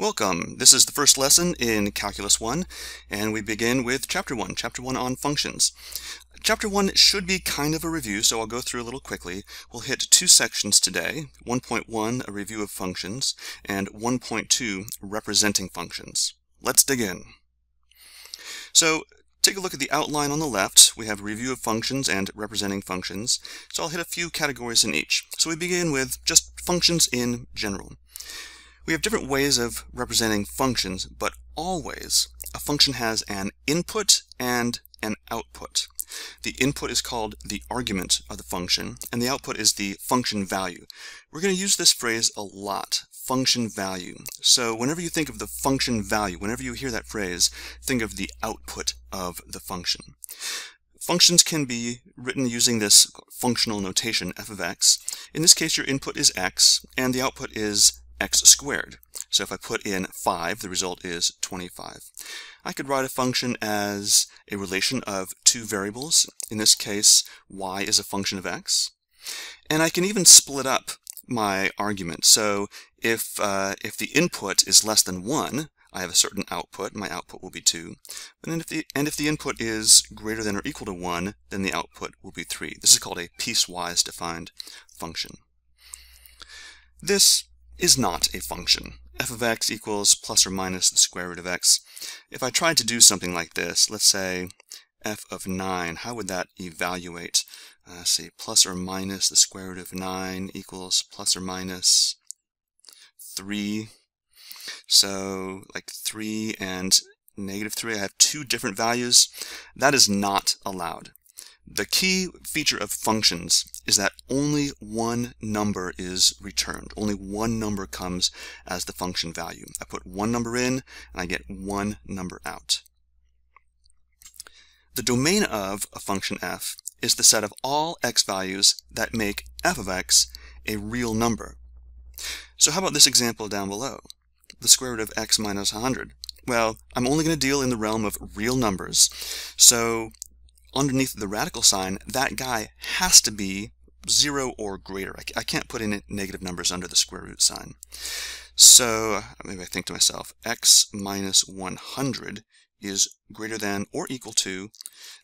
Welcome. This is the first lesson in Calculus 1, and we begin with Chapter 1, Chapter 1 on functions. Chapter 1 should be kind of a review, so I'll go through a little quickly. We'll hit two sections today, 1.1, a review of functions, and 1.2, representing functions. Let's dig in. So, take a look at the outline on the left. We have review of functions and representing functions, so I'll hit a few categories in each. So we begin with just functions in general. We have different ways of representing functions, but always a function has an input and an output. The input is called the argument of the function, and the output is the function value. We're going to use this phrase a lot, function value. So whenever you think of the function value, whenever you hear that phrase, think of the output of the function. Functions can be written using this functional notation f of x. In this case, your input is x, and the output is x squared. So if I put in 5, the result is 25. I could write a function as a relation of two variables. In this case, y is a function of x. And I can even split up my argument. So if, uh, if the input is less than 1, I have a certain output, my output will be 2. And if, the, and if the input is greater than or equal to 1, then the output will be 3. This is called a piecewise defined function. This is not a function. f of x equals plus or minus the square root of x. If I tried to do something like this, let's say f of 9, how would that evaluate? Uh, see, plus or minus the square root of 9 equals plus or minus 3. So like 3 and negative 3, I have two different values. That is not allowed. The key feature of functions is that only one number is returned. Only one number comes as the function value. I put one number in and I get one number out. The domain of a function f is the set of all x values that make f of x a real number. So how about this example down below? The square root of x minus 100. Well, I'm only going to deal in the realm of real numbers. So underneath the radical sign, that guy has to be 0 or greater. I, can't put in negative numbers under the square root sign. So maybe I think to myself, x minus 100 is greater than or equal to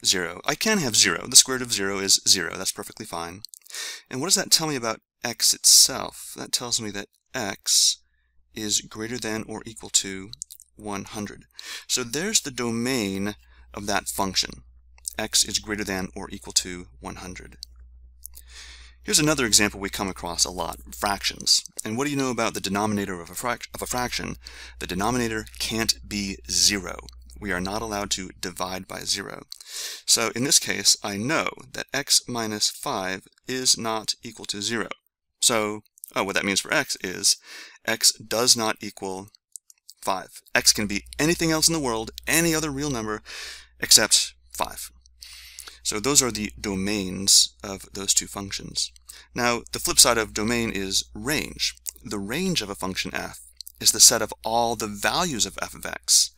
0. I can have 0. The square root of 0 is 0. That's perfectly fine. And what does that tell me about x itself? That tells me that x is greater than or equal to 100. So there's the domain of that function x is greater than or equal to 100. Here's another example we come across a lot, fractions. And what do you know about the denominator of a, of a fraction? The denominator can't be zero. We are not allowed to divide by zero. So in this case, I know that x minus 5 is not equal to zero. So, oh, what that means for x is x does not equal 5. x can be anything else in the world, any other real number, except 5. So those are the domains of those two functions. Now, the flip side of domain is range. The range of a function f is the set of all the values of f of x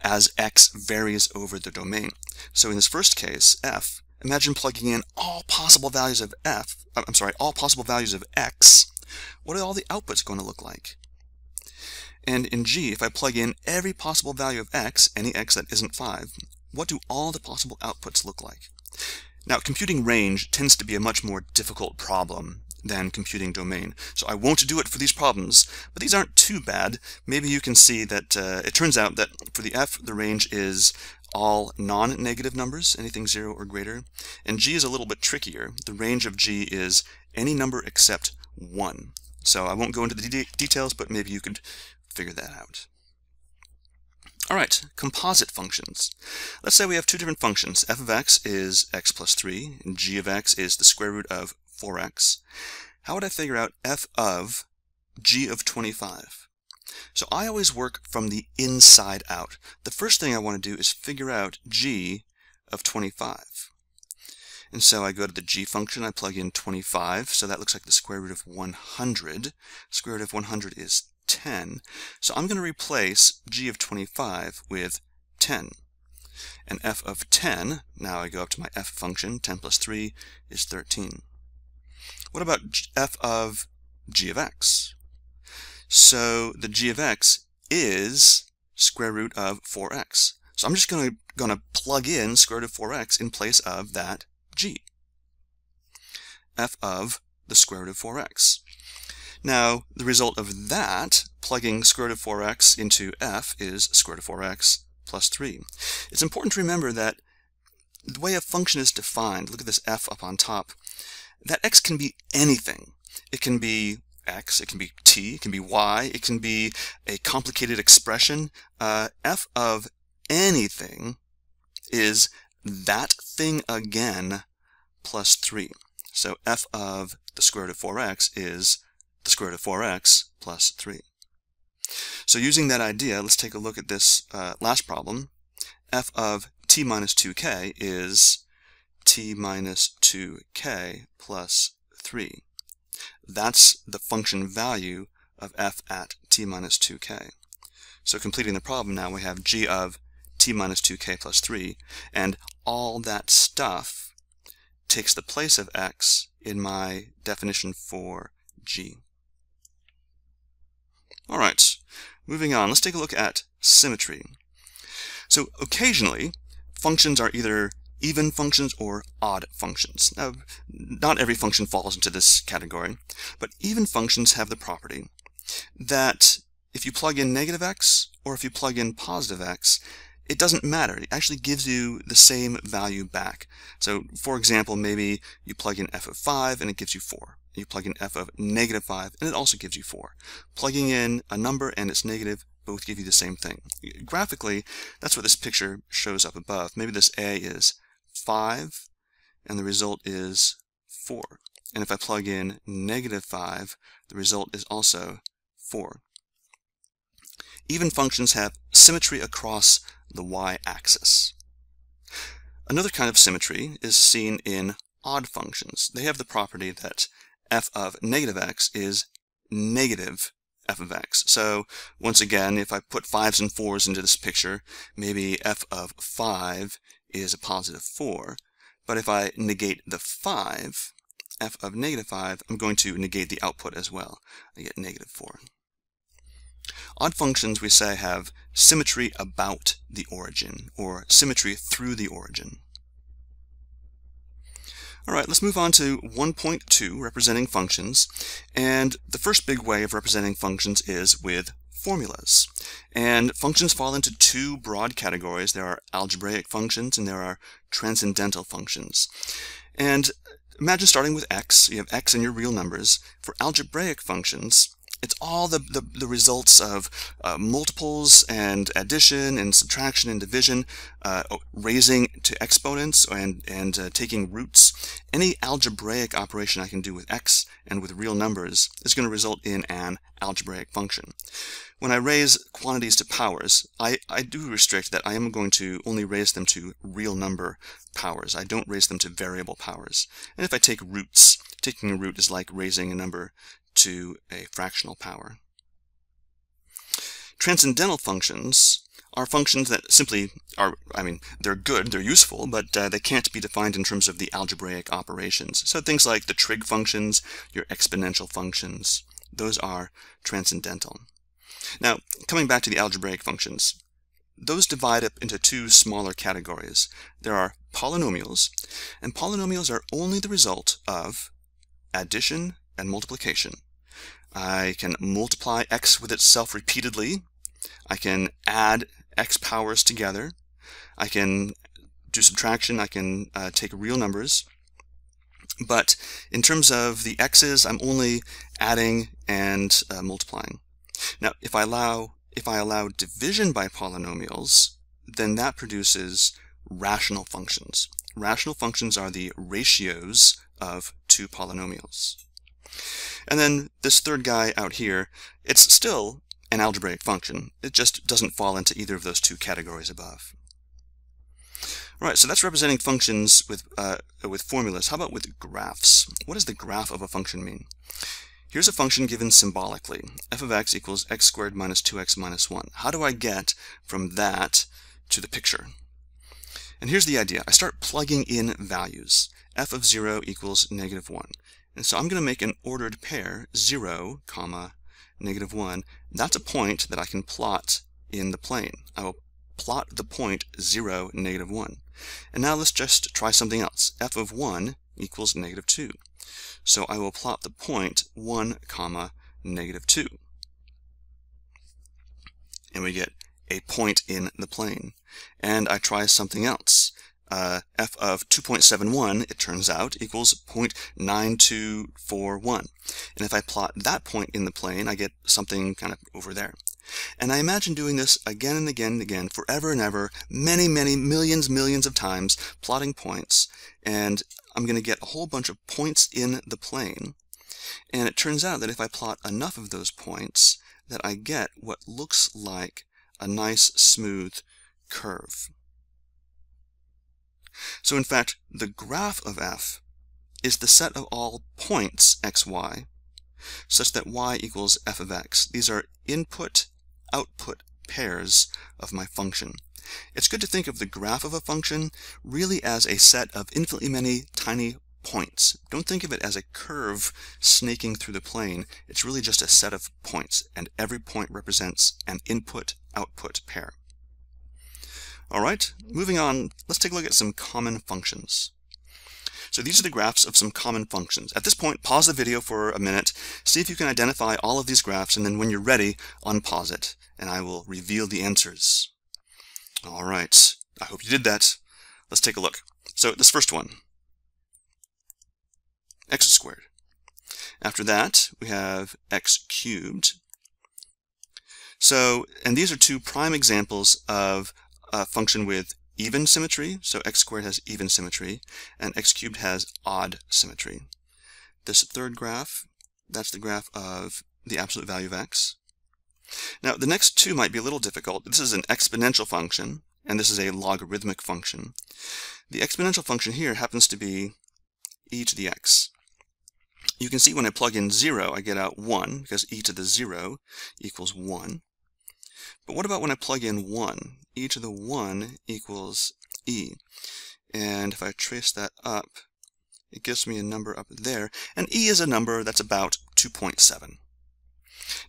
as x varies over the domain. So in this first case, f, imagine plugging in all possible values of f, uh, I'm sorry, all possible values of x. What are all the outputs going to look like? And in G, if I plug in every possible value of x, any x that isn't 5, what do all the possible outputs look like? Now, computing range tends to be a much more difficult problem than computing domain. So I won't do it for these problems, but these aren't too bad. Maybe you can see that uh, it turns out that for the f, the range is all non-negative numbers, anything 0 or greater. And g is a little bit trickier. The range of g is any number except 1. So I won't go into the de details, but maybe you could figure that out. All right, composite functions. Let's say we have two different functions. f of x is x plus 3, and g of x is the square root of 4x. How would I figure out f of g of 25? So I always work from the inside out. The first thing I want to do is figure out g of 25. And so I go to the g function, I plug in 25, so that looks like the square root of 100. Square root of 100 is 10. So I'm going to replace g of 25 with 10. And f of 10, now I go up to my f function, 10 plus 3 is 13. What about f of g of x? So the g of x is square root of 4x. So I'm just going to, going to plug in square root of 4x in place of that g. f of the square root of 4x. Now, the result of that, plugging square root of 4x into f is square root of 4x plus 3. It's important to remember that the way a function is defined, look at this f up on top, that x can be anything. It can be x, it can be t, it can be y, it can be a complicated expression. Uh, f of anything is that thing again plus 3. So f of the square root of 4x is the square root of 4x plus 3. So using that idea, let's take a look at this uh, last problem. f of t minus 2k is t minus 2k plus 3. That's the function value of f at t minus 2k. So completing the problem now, we have g of t minus 2k plus 3, and all that stuff takes the place of x in my definition for g. All right, moving on, let's take a look at symmetry. So occasionally, functions are either even functions or odd functions. Now, not every function falls into this category, but even functions have the property that if you plug in negative x or if you plug in positive x, it doesn't matter. It actually gives you the same value back. So for example, maybe you plug in f of 5 and it gives you 4 you plug in f of negative 5, and it also gives you 4. Plugging in a number and its negative both give you the same thing. Graphically, that's what this picture shows up above. Maybe this a is 5, and the result is 4. And if I plug in negative 5, the result is also 4. Even functions have symmetry across the y-axis. Another kind of symmetry is seen in odd functions. They have the property that f of negative x is negative f of x. So once again, if I put 5s and 4s into this picture, maybe f of 5 is a positive 4. But if I negate the 5, f of negative 5, I'm going to negate the output as well. I get negative 4. Odd functions, we say, have symmetry about the origin, or symmetry through the origin. All right, let's move on to 1.2, representing functions. And the first big way of representing functions is with formulas. And functions fall into two broad categories. There are algebraic functions and there are transcendental functions. And imagine starting with x. You have x in your real numbers. For algebraic functions, it's all the, the, the results of uh, multiples and addition and subtraction and division, uh, raising to exponents and, and uh, taking roots. Any algebraic operation I can do with x and with real numbers is going to result in an algebraic function. When I raise quantities to powers, I, I do restrict that I am going to only raise them to real number powers. I don't raise them to variable powers. And if I take roots, taking a root is like raising a number to a fractional power. Transcendental functions are functions that simply are, I mean, they're good, they're useful, but uh, they can't be defined in terms of the algebraic operations. So things like the trig functions, your exponential functions, those are transcendental. Now, coming back to the algebraic functions, those divide up into two smaller categories. There are polynomials, and polynomials are only the result of addition and multiplication. I can multiply x with itself repeatedly. I can add x powers together. I can do subtraction. I can uh, take real numbers. But in terms of the x's, I'm only adding and uh, multiplying. Now, if I allow if I allow division by polynomials, then that produces rational functions. Rational functions are the ratios of two polynomials. And then this third guy out here, it's still an algebraic function. It just doesn't fall into either of those two categories above. All right, so that's representing functions with, uh, with formulas. How about with graphs? What does the graph of a function mean? Here's a function given symbolically. f of x equals x squared minus 2x minus 1. How do I get from that to the picture? And here's the idea. I start plugging in values. f of 0 equals negative 1. And so I'm going to make an ordered pair 0, comma, negative 1, that's a point that I can plot in the plane. I will plot the point 0, negative 1. And now let's just try something else. f of 1 equals negative 2. So I will plot the point 1 comma negative 2. And we get a point in the plane. And I try something else. Uh, f of 2.71, it turns out, equals 0.9241. And if I plot that point in the plane, I get something kind of over there. And I imagine doing this again and again and again, forever and ever, many, many, millions, millions of times, plotting points. And I'm going to get a whole bunch of points in the plane. And it turns out that if I plot enough of those points, that I get what looks like a nice smooth curve. So in fact, the graph of f is the set of all points xy such that y equals f of x. These are input-output pairs of my function. It's good to think of the graph of a function really as a set of infinitely many tiny points. Don't think of it as a curve snaking through the plane. It's really just a set of points, and every point represents an input-output pair. All right, moving on, let's take a look at some common functions. So these are the graphs of some common functions. At this point, pause the video for a minute, see if you can identify all of these graphs, and then when you're ready, unpause it, and I will reveal the answers. All right, I hope you did that. Let's take a look. So this first one, x squared. After that, we have x cubed. So, and these are two prime examples of a function with even symmetry, so x squared has even symmetry, and x cubed has odd symmetry. This third graph, that's the graph of the absolute value of x. Now, the next two might be a little difficult. This is an exponential function, and this is a logarithmic function. The exponential function here happens to be e to the x. You can see when I plug in 0, I get out 1, because e to the 0 equals 1. But what about when I plug in 1? E to the 1 equals e. And if I trace that up, it gives me a number up there. And e is a number that's about 2.7.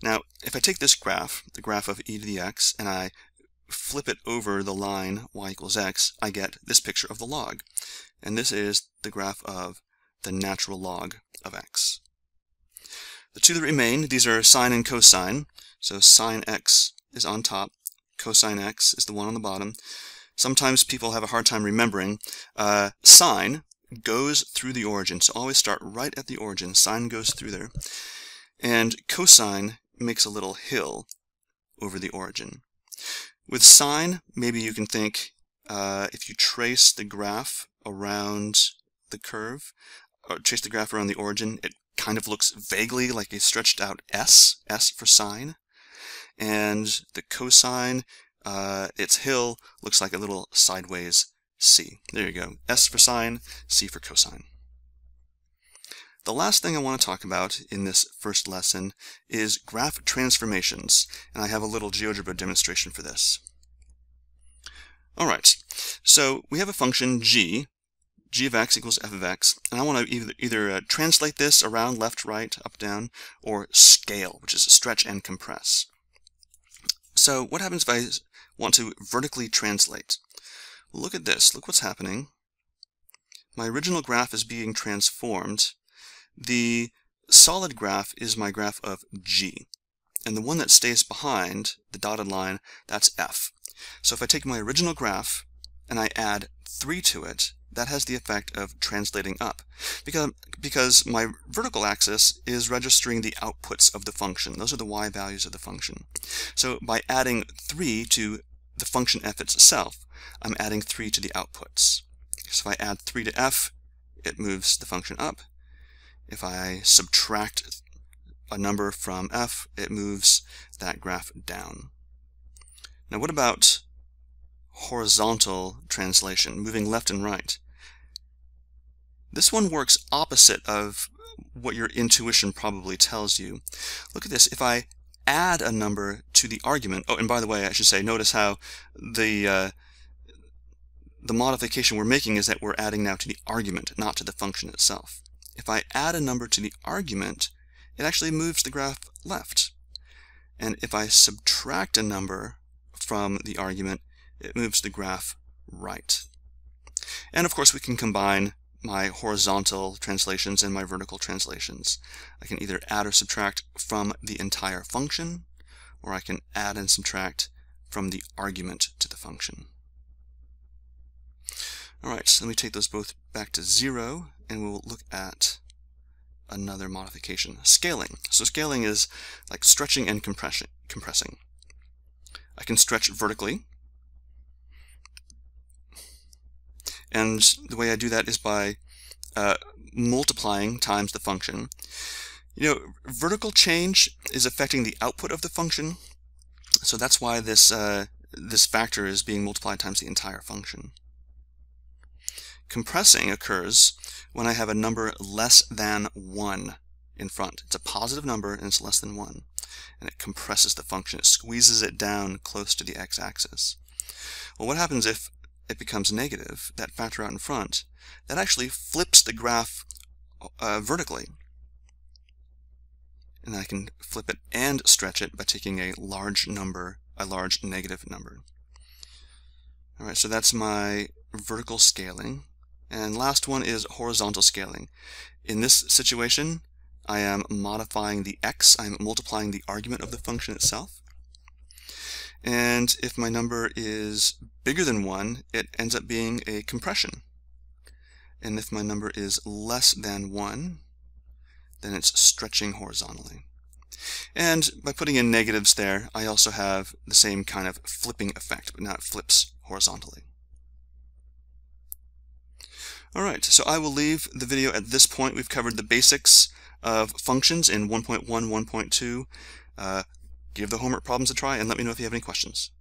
Now, if I take this graph, the graph of e to the x, and I flip it over the line y equals x, I get this picture of the log. And this is the graph of the natural log of x. The two that remain, these are sine and cosine. So sine x is on top, cosine x is the one on the bottom. Sometimes people have a hard time remembering. Uh, sine goes through the origin, so always start right at the origin. Sine goes through there. And cosine makes a little hill over the origin. With sine, maybe you can think uh, if you trace the graph around the curve, or trace the graph around the origin, it kind of looks vaguely like a stretched out S, S for sine and the cosine, uh, its hill looks like a little sideways C. There you go. S for sine, C for cosine. The last thing I want to talk about in this first lesson is graph transformations, and I have a little GeoGebra demonstration for this. Alright, so we have a function g, g of x equals f of x, and I want to either, either uh, translate this around left, right, up, down, or scale, which is stretch and compress. So what happens if I want to vertically translate? Look at this. Look what's happening. My original graph is being transformed. The solid graph is my graph of G. And the one that stays behind, the dotted line, that's F. So if I take my original graph and I add 3 to it, that has the effect of translating up because, because my vertical axis is registering the outputs of the function. Those are the y values of the function. So by adding 3 to the function f itself, I'm adding 3 to the outputs. So if I add 3 to f, it moves the function up. If I subtract a number from f, it moves that graph down. Now what about horizontal translation, moving left and right. This one works opposite of what your intuition probably tells you. Look at this. If I add a number to the argument, oh, and by the way, I should say, notice how the uh, the modification we're making is that we're adding now to the argument, not to the function itself. If I add a number to the argument, it actually moves the graph left. And if I subtract a number from the argument, it moves the graph right. And of course, we can combine my horizontal translations and my vertical translations. I can either add or subtract from the entire function, or I can add and subtract from the argument to the function. Alright, so let me take those both back to zero, and we'll look at another modification, scaling. So scaling is like stretching and compressing. compressing. I can stretch vertically, and the way I do that is by uh, multiplying times the function. You know, vertical change is affecting the output of the function, so that's why this, uh, this factor is being multiplied times the entire function. Compressing occurs when I have a number less than 1 in front. It's a positive number and it's less than 1. And it compresses the function. It squeezes it down close to the x-axis. Well, what happens if it becomes negative, that factor out in front? That actually flips the graph uh, vertically. And I can flip it and stretch it by taking a large number, a large negative number. All right, so that's my vertical scaling. And last one is horizontal scaling. In this situation, I am modifying the x, I'm multiplying the argument of the function itself. And if my number is bigger than 1, it ends up being a compression. And if my number is less than 1, then it's stretching horizontally. And by putting in negatives there, I also have the same kind of flipping effect, but now it flips horizontally. All right, so I will leave the video at this point. We've covered the basics of functions in 1.1, 1.2. Uh, give the homework problems a try and let me know if you have any questions.